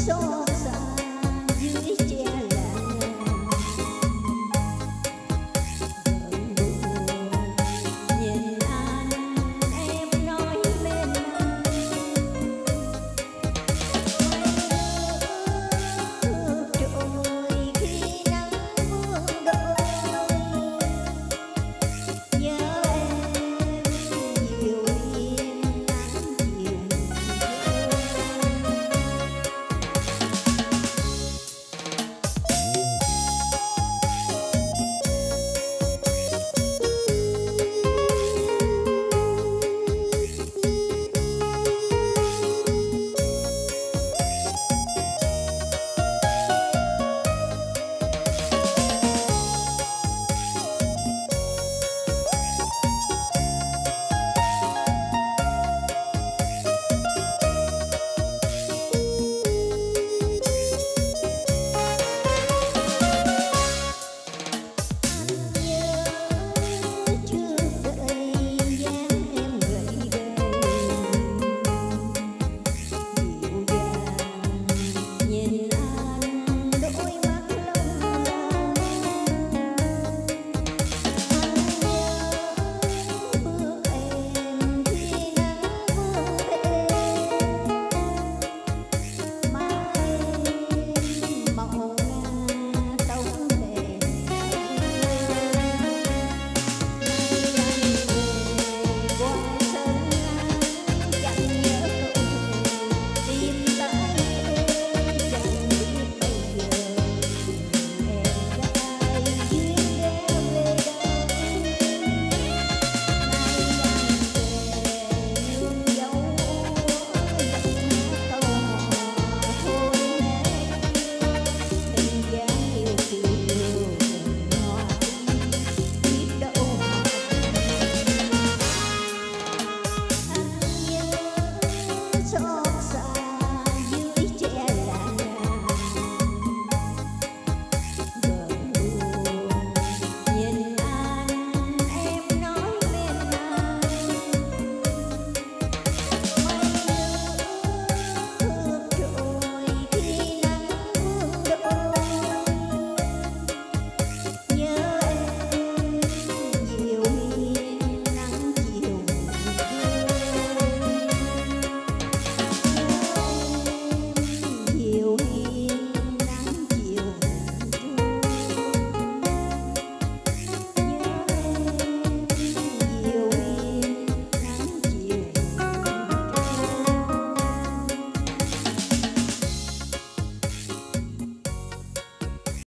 so